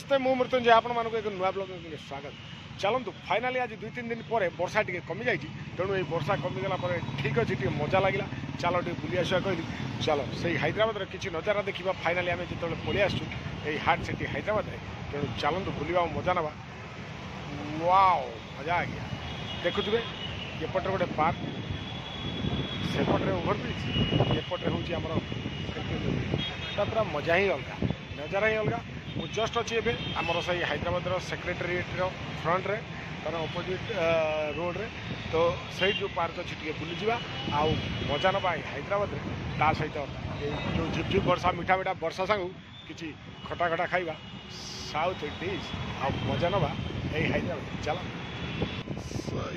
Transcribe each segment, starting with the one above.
নমস্তে ମୁଁ ମୃତ୍ୟୁଞ୍ଜୟ ଆପଣମାନଙ୍କୁ ଏକ ନୂଆ ବ୍ଲଗିଂରେ ସ୍ୱାଗତ ଚାଲନ୍ତୁ ଫାଇନାଲି ଆଜି ଦୁଇ ତିନି ଦିନ ପରେ ବର୍ଷା ଟିକେ କମିଯାଇଛି ତେଣୁ ଏଇ ବର୍ଷା କମିଗଲା ପରେ ଠିକ୍ ଅଛି ଟିକେ ମଜା ଲାଗିଲା ଚାଲ ଟିକେ ବୁଲି ଆସିବା କହିଲି ଚାଲ ସେଇ ହାଇଦ୍ରାବାଦର କିଛି ନଜାରା ଦେଖିବା ଫାଇନାଲି ଆମେ ଯେତେବେଳେ ପଳେଇ ଆସିଛୁ ଏଇ ହାଟ୍ ସିଟି ହାଇଦ୍ରାବାଦରେ ତେଣୁ ଚାଲନ୍ତୁ ବୁଲିବା ମଜା ନେବା ୱାଓ ମଜା ଆଜ୍ଞା ଦେଖୁଥିବେ ଏପଟରେ ଗୋଟେ ପାର୍କ ସେପଟରେ ଓଭରବ୍ରିଜ୍ ଏପଟରେ ହେଉଛି ଆମର ତା ପୁରା ମଜା ହିଁ ଅଲଗା ନଜାରା ହିଁ ଅଲଗା ମୁଁ ଜଷ୍ଟ ଅଛି ଏବେ ଆମର ସେଇ ହାଇଦ୍ରାବାଦର ସେକ୍ରେଟେରିଏଟ୍ର ଫ୍ରଣ୍ଟରେ ତାର ଅପୋଜିଟ୍ ରୋଡ଼ରେ ତ ସେଇଠି ଯେଉଁ ପାର୍କ ଅଛି ଟିକେ ବୁଲିଯିବା ଆଉ ମଜା ନେବା ହାଇଦ୍ରାବାଦରେ ତା ସହିତ ଏଇ ଯେଉଁ ଝିପଝିପ ବର୍ଷା ମିଠା ମିଠା ବର୍ଷା ସାଙ୍ଗୁ କିଛି ଖଟା ଖଟା ଖାଇବା ସାଉଥ୍ ଡିଶ୍ ଆଉ ମଜା ନେବା ଏଇ ହାଇଦ୍ରାବାଦ ଚାଲ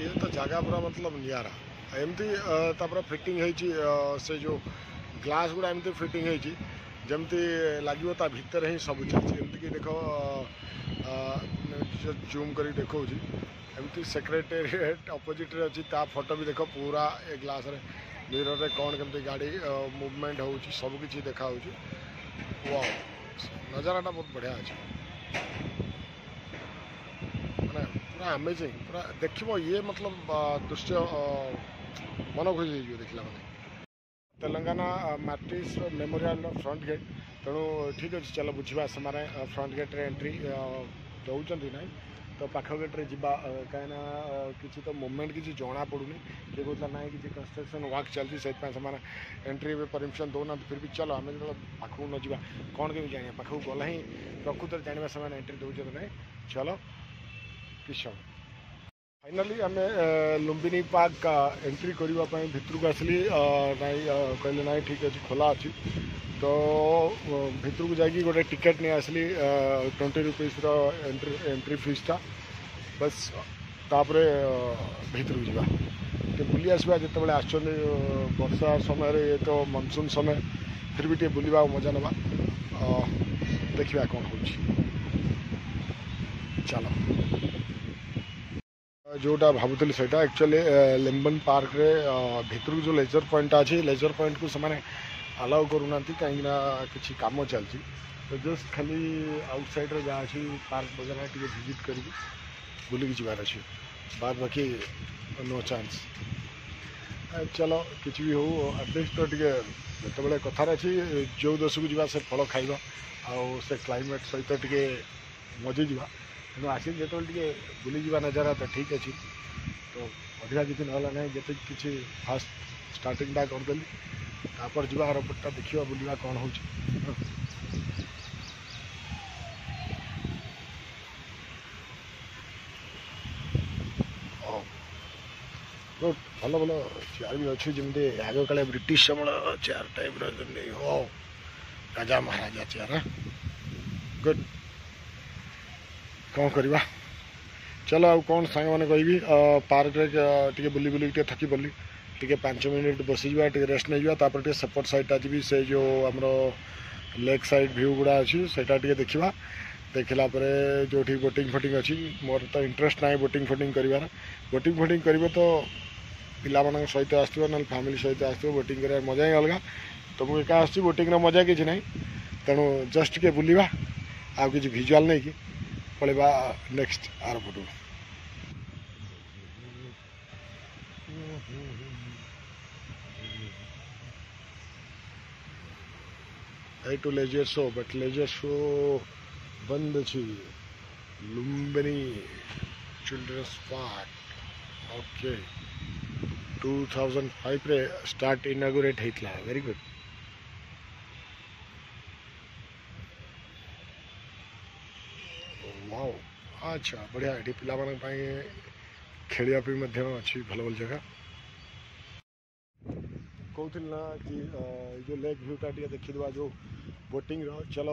ଇଏ ତ ଜାଗା ପୁରା ମତଲବ ନିଆରା ଏମିତି ତାପରେ ଫିଟିଂ ହେଇଛି ସେ ଯେଉଁ ଗ୍ଲାସ୍ ଗୁଡ଼ା ଏମିତି ଫିଟିଂ ହେଇଛି जमी लगे भर हिं सब चलती एमती देख जूम कर देखा एमती सेक्रेटेरिएट अपोजिट रे अच्छी फोटो भी देख पूरा ए ग्लास रे मिरर रे कौन के गाड़ी मुवमेंट हो सबकि देखा वाओ नजाराटा बहुत बढ़िया अच्छे मैं पूरा आमेजिंग पूरा देख ये मतलब दृश्य मन खुशी देख ला मैंने Telangana martyrs memorial front gate तेणु ठीक अच्छे चलो बुझा से मैंने फ्रंट गेट रे एंट्री दौंट ना तो पाख गेट जा कहीं किसी तो मुमेंट किसी जना पड़ूनी किए कहता ना कि कन्स्ट्रक्शन वर्क चलती से एंट्री एवं परमिशन दौना फिर भी चलो आम जो पाखक न जा कौन के जाना पाखक गला ही प्रकृत जाना से एंट्री दौर ना चलो किस फाइनाली आम लुम्बिनी पार्क एंट्री करने भितर को आसली ना कहले ना ठीक अच्छे खोला अच्छी तो भितर को जाकि गोटे टिकेट नहीं आसली ट्वेंटी रुपीज्र एंट्री एंट्री फिजटा बस तापर भितर को जावा बुले आसवा जो ଯେତେବେଳେ समय ये तो मनसून समय फिर भी ଫିର୍ ବି ଟିକେ ବୁଲିବା ଆଉ ମଜା ନେବା ଦେଖିବା जोटा भावुल से एक्चुअली लेम्बन पार्क रे भितर जो लेजर पॉइंट अच्छे लेजर पॉइंट को तो तो से अलाउ करूना कहीं किसी कम चलती तो जस्ट खाली आउटसाइड रहा अच्छी पार्क वगैरह टी भिजिट कर बुलिकी जबार अच्छे बाद बाकी नो चांस चलो किसी भी हो एटलिस्ट तो टे जो बड़े कथार अच्छे जो देश को जी फल खाइब आ क्लैमेट सहित टे मजे जावा એનું આશીષ જેટવલ ଟିକେ ભૂલી જવા નજારા હતા ઠીક છે તો ଅଧିକା କିଛି ନହେଲା ନାହିଁ ଯେତେ କିଛି ଫାଷ୍ଟ ଷ୍ଟାର୍ଟିଂଟା କରିଦେଲି ତାପରେ ଯିବା ଆରପଟଟା ଦେଖିବା ବୁଲିବା କ'ଣ ହେଉଛି ଭଲ ଭଲ ଚେୟାର ବି ଅଛି ଯେମିତି ଆଗକାଳେ ବ୍ରିଟିଶ ଅମଳ ଚେୟାର ଟାଇପ୍ର ଯେମିତି ହଉ ରାଜା ମହାରାଜା ଚେୟାର ଗୁଡ଼୍ कौन करवा चल आउ कौन सांग मैंने कह पार्क टे बुल बुल थकी पड़ी टी पांच मिनिट बस टे रेस्ट नहीं जापर टे सपोर्ट सैडटा जी से जो आम लेक सैड भ्यू गुड़ा अच्छी से देखा देखला जो भी बोटिंग फोटिंग अच्छी मोर तो इंटरेस्ट ना बोट फोट कर बोट फोटिंग कर तो पिला सहित आसो फैमिली सहित आसो बोट कर मजा ही अलग तो मुझे एका आसोटिंग मजा किसी ना तेणु जस्ट टे बुलवा आ कि भिजुआल नहीं कि पढ़ा नेक्स्ट आर फटो laser show but laser show बंद Lumbini children's park okay two thousand five start inaugurate होता है वेरी गुड अच्छा बढ़िया ये पिला मान पाएंगे पे मध्य अच्छी भल भल जगह कौन ना कि जो लेक भ्यूटा टे देखीदा जो बोटिंग चल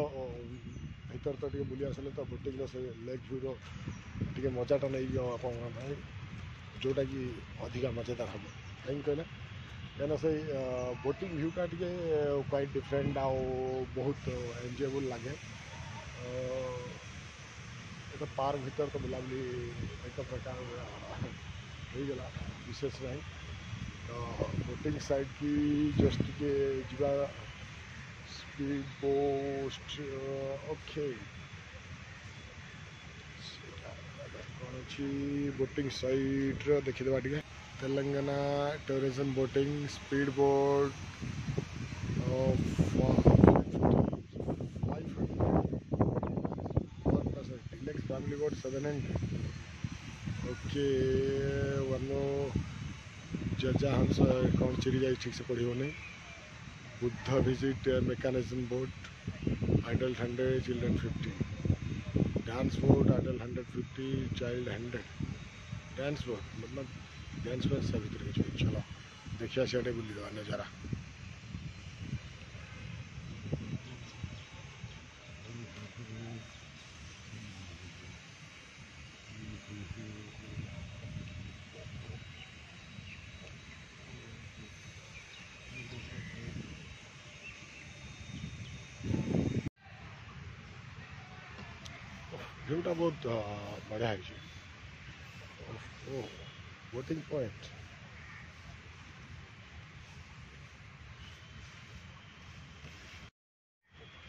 भर तो टे बुले आसले तो बोटिंग से लेक भ्यूर टे मजाटा तो नहीं आप जोटा कि अधिका मजेदार हम कहीं कहना तो क्या से बोटिंग भ्यूटा टे क्वाइट डिफरेन्ट आउ बहुत एंजयबुल लगे ಮತ್ತು ಪಾರ್ಕ್ ಭಿತರ್ಕ ବୁଲାବୁଲି ଏକ ପ୍ରକାର ହୋଇଗଲା ବିଶେଷ ନାହିଁ ତ ବୋଟିଂ ସାଇଡ଼୍କି ଜଷ୍ଟ ଟିକେ ଯିବା ସ୍ପିଡ଼ ପୋଷ୍ଟ ଓକେ କ'ଣ ଅଛି ବୋଟିଂ ସାଇଟ୍ର ଦେଖିଦେବା ଟିକେ Telangana tourism boating speed boat only got 700 okay one जर्जा हम कौन चिड़ी जाए ठीक से पढ़ने Buddha visit mechanised boat adult hundred children fifty dance boat adult hundred fifty child hundred dance boat मतलब डांस बोर्ड सभी तरह चलो देखिए सियाटे बुली नजारा જોટા બહુ બળ્યા છે ઓહો વોટિંગ પોઈન્ટ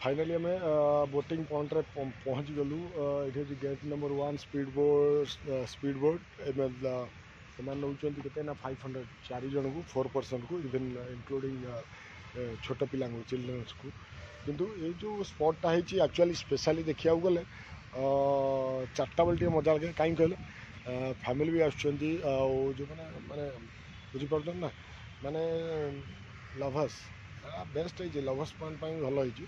ફાઇનલી અમે બોટિંગ પોઈન્ટରେ પહોંચી ગଲୁ ଏଠି ହେଉଛି gate number one speed board speed board ଏବେ ସେମାନେ ନେଉଛନ୍ତି କେତେ ନା ଫାଇଭ୍ ହଣ୍ଡ୍ରେଡ଼ ଚାରି ଜଣଙ୍କୁ ଫୋର୍ ପର୍ସେଣ୍ଟକୁ ଇଭେନ୍ ଇନକ୍ଲୁଡ଼ିଂ ଛୋଟ ପିଲାଙ୍କୁ ଚିଲଡ୍ରେନ୍ସକୁ କିନ୍ତୁ ଏଇ ଯେଉଁ ସ୍ପଟ୍ଟା ହେଇଛି ଆକ୍ଚୁଆଲି ସ୍ପେଶାଲି ଦେଖିବାକୁ ଗଲେ ଚାରିଟା ବେଳେ ଟିକେ ମଜା ଲାଗେ କାହିଁକି କହିଲେ ଫ୍ୟାମିଲି ବି ଆସୁଛନ୍ତି ଆଉ ଯେଉଁମାନେ ମାନେ ବୁଝିପାରୁଛନ୍ତି ନା ମାନେ ଲଭର୍ସ ବେଷ୍ଟ ହେଇଛି ଲଭର୍ସ ପଏଣ୍ଟ ପାଇଁ ଭଲ ହେଇଛି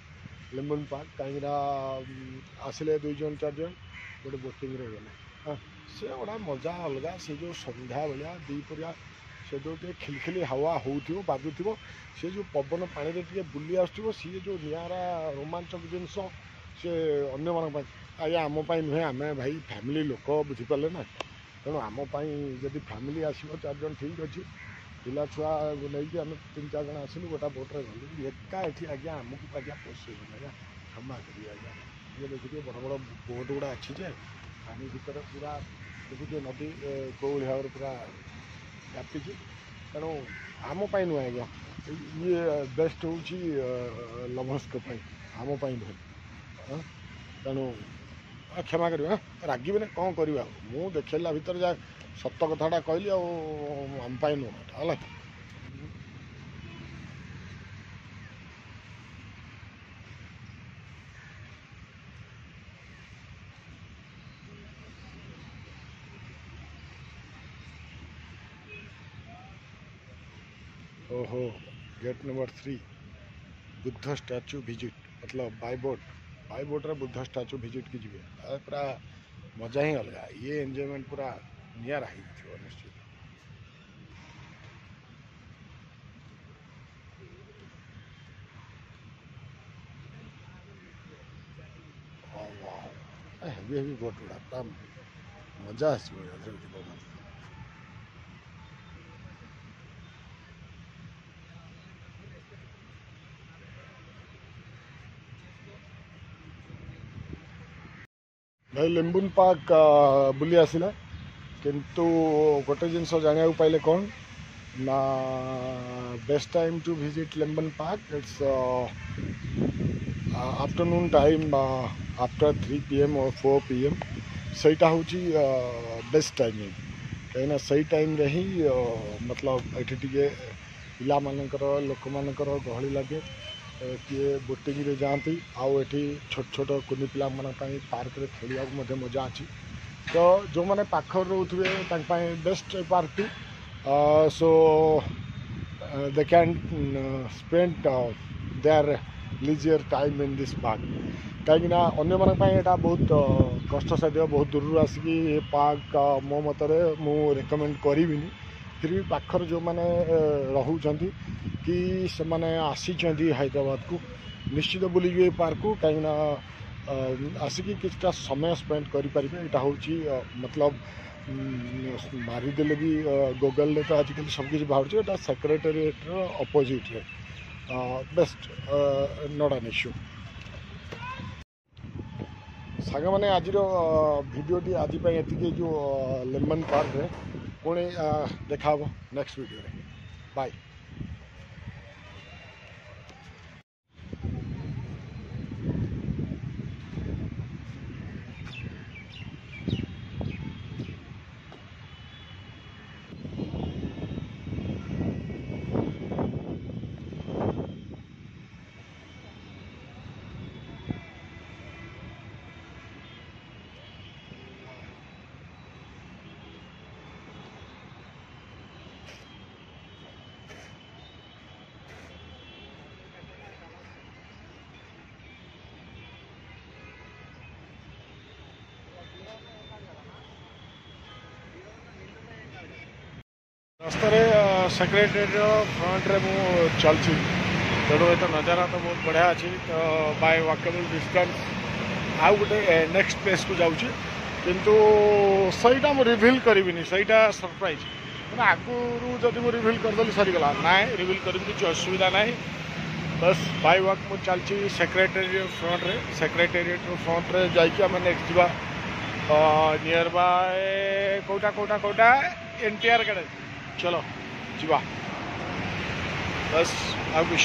ଲେମନ୍ ପାର୍କ କାହିଁକିନା ଆସିଲେ ଦୁଇ ଜଣ ଚାରି ଜଣ ଗୋଟେ ବୋଟିଂରେ ଗଲେ ହଁ ସେ ଗୋଟେ ମଜା ଅଲଗା ସେ ଯେଉଁ ସନ୍ଧ୍ୟାବେଳିଆ ଦୁଇପରିଆ ସେ ଯେଉଁ ଟିକେ ଖିଲଖିଲି ହାୱା ହେଉଥିବ ବାଜୁଥିବ ସେ ଯେଉଁ ପବନ ପାଣିରେ ଟିକେ ବୁଲି ଆସୁଥିବ ସିଏ ଯେଉଁ ନିଆରା ରୋମାଞ୍ଚକ ଜିନିଷ ସେ ଅନ୍ୟମାନଙ୍କ ପାଇଁ आज आमपाई नुहे आम भाई फैमिली लोक बुझीपारे ना तेणु आमपाई जदि फैमिली आसव चार ठीक अच्छे पिला छुआ नहीं तीन चार जन आसलू गोटा बोटे गल एका आज्ञा आम को आज्ञा पोषे आज्ञा क्षमा करी ये देखिए बड़ बड़ बोट गुड़ा अच्छी पानी भितर पूरा देखिए नदी कौ भाव पूरा व्यापी तेणु आमपाई नुह आज्ञा ये बेस्ट हूँ लवर्स आमपाई नुह तेणु କ୍ଷମା କରିବ ରାଗିବେନି କ'ଣ କରିବା ମୁଁ ଦେଖେଇଲା ଭିତରେ ଯାହା ସତ କଥାଟା କହିଲି ଆଉ ଆମ ପାଇଁ ନୁହଁ ହେଲା ହେଲା ଓହୋ gate number three Buddha statue visit ମତଲବ ବାଇ ବାଇବୋର୍ଡ଼ भाई बोर्ड बुद्ध स्टाच्यू भिजिट की जी पूरा मजा ही अलग ये एंजयमेंट पूरा निरा बोट गुड़ा मजा आसमें ଭାଇ ଲେମ୍ବୁନ୍ ପାର୍କ ବୁଲି ଆସିଲା କିନ୍ତୁ ଗୋଟେ ଜିନିଷ ଜାଣିବାକୁ ପାଇଲେ କ'ଣ ନା best time to visit Lumbini park it's afternoon time after three P M O four P M ସେଇଟା ହେଉଛି ବେଷ୍ଟ ଟାଇମିଂ କାହିଁକିନା ସେଇ ଟାଇମ୍ରେ ହିଁ ମତଲବ ଏଠି ଟିକେ ପିଲାମାନଙ୍କର ଲୋକମାନଙ୍କର ଗହଳି ଲାଗେ କିଏ ବୋଟିଂରେ ଯାଆନ୍ତି ଆଉ ଏଠି ଛୋଟ ଛୋଟ କୁନି ପିଲାମାନଙ୍କ ପାଇଁ ପାର୍କରେ ଖେଳିବାକୁ ମଧ୍ୟ ମଜା ଅଛି ତ ଯେଉଁମାନେ ପାଖରେ ରହୁଥିବେ ତାଙ୍କ ପାଇଁ best ପାର୍କଟି so they can uh, spend uh, their leisure time in this park କାହିଁକିନା ଅନ୍ୟମାନଙ୍କ ପାଇଁ ଏଇଟା ବହୁତ କଷ୍ଟସାଧ୍ୟ ବହୁତ ଦୂରରୁ ଆସିକି ଏ ପାର୍କ ମୋ ମତରେ ମୁଁ ରେକମେଣ୍ଡ କରିବିନି ଚାକିରି ପାଖରେ ଯେଉଁମାନେ ରହୁଛନ୍ତି କି ସେମାନେ ଆସିଛନ୍ତି ହାଇଦ୍ରାବାଦକୁ ନିଶ୍ଚିତ ବୁଲିଯିବେ ଏ ପାର୍କକୁ କାହିଁକିନା ଆସିକି କିଛିଟା ସମୟ ସ୍ପେଣ୍ଡ କରିପାରିବେ ଏଇଟା ହେଉଛି ମତଲବ ମାରିଦେଲେ ବି ଗୁଗଲ୍ରେ ତ ଆଜିକାଲି ସବୁକିଛି ବାହାରୁଛି ଏଇଟା ସେକ୍ରେଟେରିଏଟ୍ର ଅପୋଜିଟ୍ରେ ବେଷ୍ଟ ନଟ୍ ଆନ୍ ଇସ୍ୟୁ ସାଙ୍ଗମାନେ ଆଜିର ଭିଡ଼ିଓଟି ଆଜି ପାଇଁ ଏତିକି ଯେଉଁ ଲେମନ୍ ପାର୍କରେ कोणी देखावं नेक्स्ट व्हिडिओ बाय रास्तार सेक्रेटेरी फ्रंट रे चलती तेणु तो नजारा तो बहुत बढ़िया अच्छी तो बाय वाकेबल डिस्टेंस आउ गोटे नेक्स्ट प्लेस को जाऊँ किंतु मुझे रिभिल करी सरप्राइज मैंने आगुरी जब मुझे रिभिल करदेली सरगला ना रिभिल कर असुविधा ना बस बाय वाक चलती सेक्रेटेरी फ्रंट रे सेक्रेटेरीट फ्रंट रे जाक्स जावा नियर कौटा कौटा कौटा एन टी चलो जी वाह बस अब